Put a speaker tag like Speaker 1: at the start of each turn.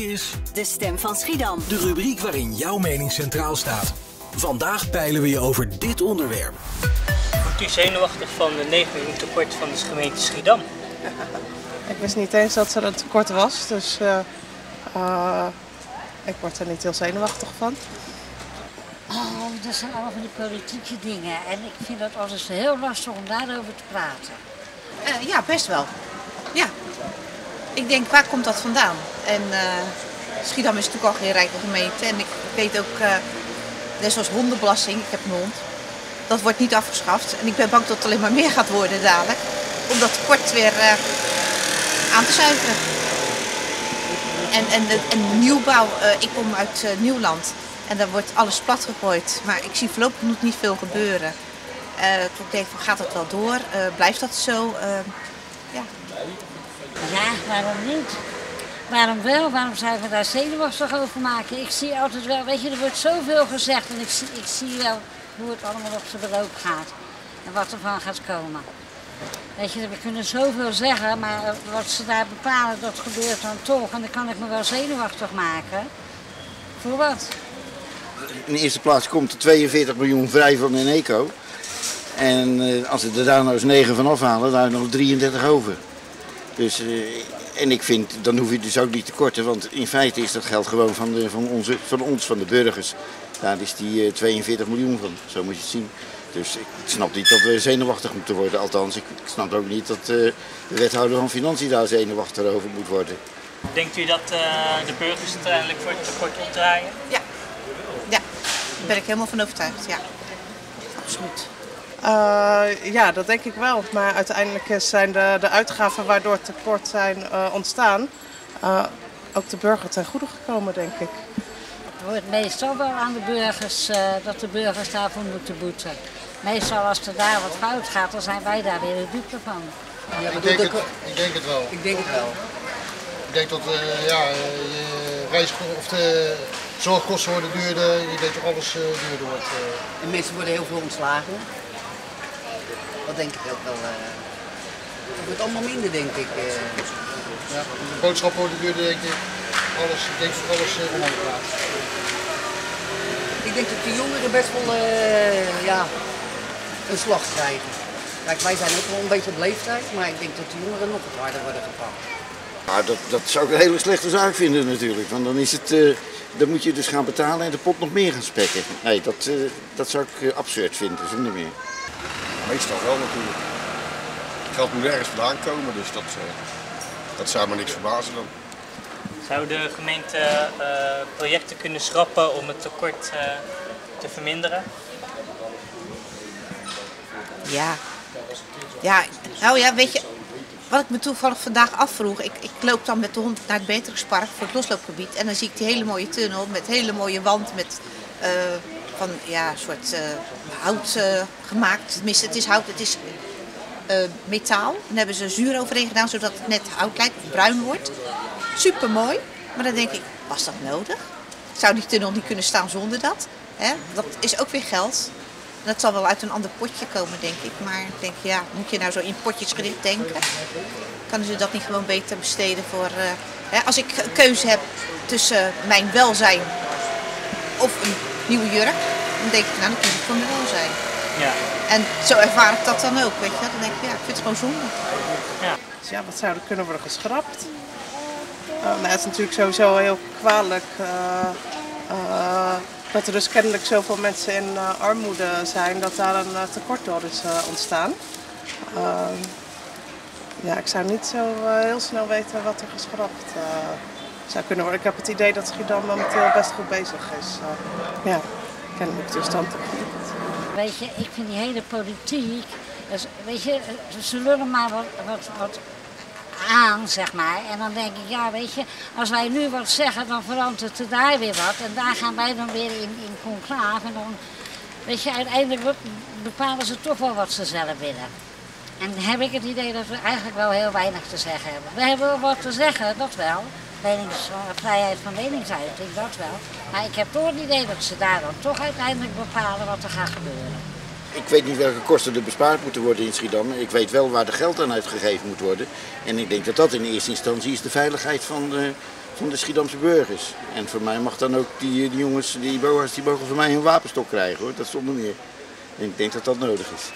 Speaker 1: is
Speaker 2: De stem van Schiedam.
Speaker 1: de rubriek waarin jouw mening centraal staat. Vandaag peilen we je over dit onderwerp.
Speaker 3: Wordt u zenuwachtig van de 9 miljoen tekort van de gemeente Schiedam?
Speaker 4: Ik wist niet eens dat er een tekort was, dus eh, eh, ik word er niet heel zenuwachtig van.
Speaker 5: Oh, dat zijn allemaal van die politieke dingen. En ik vind het altijd heel lastig om daarover te praten.
Speaker 6: Eh, ja, best wel. Ja. Ik denk, waar komt dat vandaan? En eh, Schiedam is natuurlijk al geen rijke gemeente. En ik weet ook, eh, net zoals hondenbelasting, ik heb een hond, dat wordt niet afgeschaft. En ik ben bang dat het alleen maar meer gaat worden dadelijk. Om dat tekort weer eh, aan te zuiveren. En, en, en nieuwbouw, ik kom uit Nieuwland. En daar wordt alles plat gegooid. Maar ik zie voorlopig nog niet veel gebeuren. Eh, ik denk van, gaat dat wel door? Blijft dat zo? Ja.
Speaker 5: Ja, waarom niet? Waarom wel? Waarom zouden we daar zenuwachtig over maken? Ik zie altijd wel, weet je, er wordt zoveel gezegd en ik zie, ik zie wel hoe het allemaal op zijn beloop gaat. En wat er van gaat komen. Weet je, we kunnen zoveel zeggen, maar wat ze daar bepalen, dat gebeurt dan toch. En dan kan ik me wel zenuwachtig maken. Voor wat?
Speaker 7: In de eerste plaats komt er 42 miljoen vrij van Eneco. En eh, als ze er daar nou eens 9 van afhalen, je nog 33 over. Dus, eh, en ik vind, dan hoef je dus ook niet te korten, want in feite is dat geld gewoon van, de, van, onze, van ons, van de burgers. Daar is die eh, 42 miljoen van, zo moet je het zien. Dus ik snap niet dat we zenuwachtig moeten worden. Althans, ik, ik snap ook niet dat eh, de wethouder van Financiën daar zenuwachtig over moet worden.
Speaker 3: Denkt u dat eh, de burgers uiteindelijk voor het tekort opdraaien?
Speaker 6: Ja. Ja, daar ben ik helemaal van overtuigd. Ja. Absoluut.
Speaker 4: Eh, ja, dat denk ik wel. Maar uiteindelijk zijn de, de uitgaven waardoor het tekort zijn eh, ontstaan, eh, ook de burger ten goede gekomen, denk ik.
Speaker 5: Het wordt meestal wel aan de burgers eh, dat de burgers daarvoor moeten boeten. Meestal als er daar wat fout gaat, dan zijn wij daar weer de dupe van.
Speaker 8: ik, denk het, ik denk het wel.
Speaker 6: Ik denk het wel.
Speaker 8: Ik denk dat eh, ja, eh, je reis, of de zorgkosten worden duurder. Je denkt dat alles eh, duurder wordt. eh.
Speaker 9: En mensen worden heel veel ontslagen. Dat denk ik ook wel. eh. Het wordt allemaal minder, denk ik. eh.
Speaker 8: Ja, de boodschappen worden duurder, denk ik. Alles, ik denk dat alles uh, omhoog gaat.
Speaker 9: Ik denk dat de jongeren best wel eh, ja, een slag krijgen. Kijk, wij zijn ook wel een beetje op leeftijd, maar ik denk dat de jongeren nog wat harder worden gepakt.
Speaker 7: Maar dat, dat zou ik een hele slechte zaak vinden natuurlijk. Want dan, is het, eh, dan moet je dus gaan betalen en de pot nog meer gaan spekken. Nee, dat, eh, dat zou ik absurd vinden, zonder meer.
Speaker 10: Meestal wel natuurlijk. Het geld moet ergens vandaan komen, dus dat, eh, dat zou me niks verbazen dan.
Speaker 3: Zou de gemeente eh, projecten kunnen schrappen om het tekort eh, te verminderen?
Speaker 6: Ja. Ja, nou ja, weet je, wat ik me toevallig vandaag afvroeg. Ik, ik loop dan met de hond naar het Beterspark voor het losloopgebied. En dan zie ik die hele mooie tunnel met hele mooie wand met eh, van ja, een soort eh, hout eh, gemaakt. Tenminste, het is hout, het is eh, metaal. Dan hebben ze zuur overheen gedaan zodat het net hout lijkt bruin wordt. Super mooi. Maar dan denk ik, was dat nodig? Zou die tunnel niet kunnen staan zonder dat? Hè? Dat is ook weer geld. Dat zal wel uit een ander potje komen, denk ik. Maar ik denk, ja, moet je nou zo in potjes gericht denken? Kunnen ze dat niet gewoon beter besteden voor... eh, hè, als ik keuze heb tussen mijn welzijn of een nieuwe jurk, dan denk ik, nou, dan kies ik voor mijn welzijn.
Speaker 3: Ja.
Speaker 6: En zo ervaar ik dat dan ook, weet je. Dan denk ik, ja, ik vind het gewoon zonde.
Speaker 4: Dus ja, wat zou er kunnen worden geschrapt? Eh, nou, het is natuurlijk sowieso heel kwalijk eh, eh, dat er dus kennelijk zoveel mensen in eh, armoede zijn, dat daar een tekort door is ontstaan. Ehm, ja, ik zou niet zo heel snel weten wat er geschrapt eh, zou kunnen worden. Ik heb het idee dat Schiedam momenteel best goed bezig is. Ja, kennelijk dus dan toch.
Speaker 5: Weet je, ik vind die hele politiek, dus, weet je, ze lullen maar wat, wat, aan, zeg maar. En dan denk ik, ja, weet je, als wij nu wat zeggen, dan verandert er daar weer wat. En daar gaan wij dan weer in, in conclave. En dan, weet je, uiteindelijk bepalen ze toch wel wat ze zelf willen. En heb ik het idee dat we eigenlijk wel heel weinig te zeggen hebben. We hebben wel wat te zeggen, dat wel. Vrijheid van meningsuiting, dat wel. Maar ik heb toch het idee dat ze daar dan toch uiteindelijk bepalen wat er gaat gebeuren.
Speaker 7: Ik weet niet welke kosten er bespaard moeten worden in Schiedam. Ik weet wel waar de geld aan uitgegeven moet worden. En ik denk dat dat in eerste instantie is de veiligheid van de, van de Schiedamse burgers. En voor mij mag dan ook die, die jongens, die BOA's, die mogen voor mij een wapenstok krijgen hoor, dat zonder meer. En ik denk dat dat nodig is.